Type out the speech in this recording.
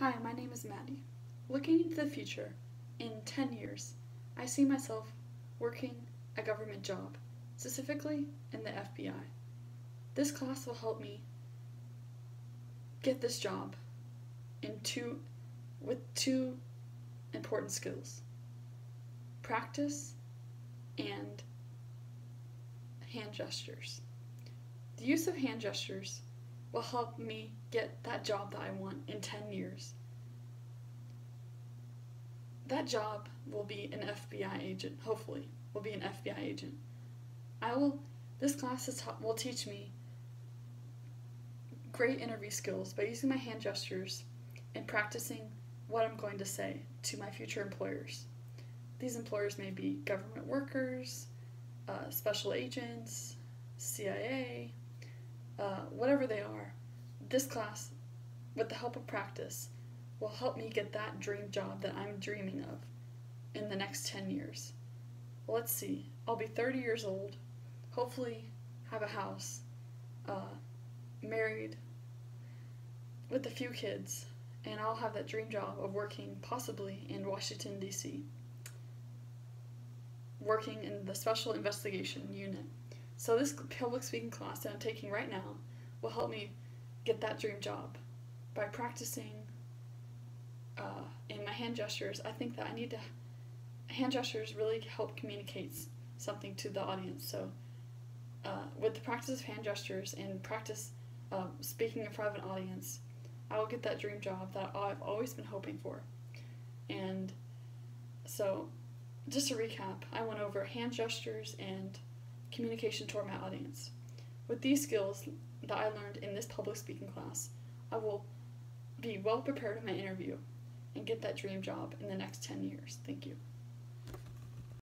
Hi, my name is Maddie. Looking into the future, in 10 years, I see myself working a government job, specifically in the FBI. This class will help me get this job in two with two important skills. Practice and hand gestures. The use of hand gestures will help me get that job that I want in 10 years. That job will be an FBI agent, hopefully, will be an FBI agent. I will, this class is, will teach me great interview skills by using my hand gestures and practicing what I'm going to say to my future employers. These employers may be government workers, uh, special agents, CIA, uh, whatever they are, this class, with the help of practice, will help me get that dream job that I'm dreaming of in the next 10 years. Let's see. I'll be 30 years old, hopefully, have a house, uh, married, with a few kids, and I'll have that dream job of working possibly in Washington, D.C., working in the Special Investigation Unit. So, this public speaking class that I'm taking right now will help me get that dream job by practicing uh, in my hand gestures. I think that I need to hand gestures really help communicate something to the audience. So, uh, with the practice of hand gestures and practice uh, speaking in front of an audience, I will get that dream job that I've always been hoping for. And so, just to recap, I went over hand gestures and communication toward my audience. With these skills that I learned in this public speaking class, I will be well prepared in my interview and get that dream job in the next 10 years. Thank you.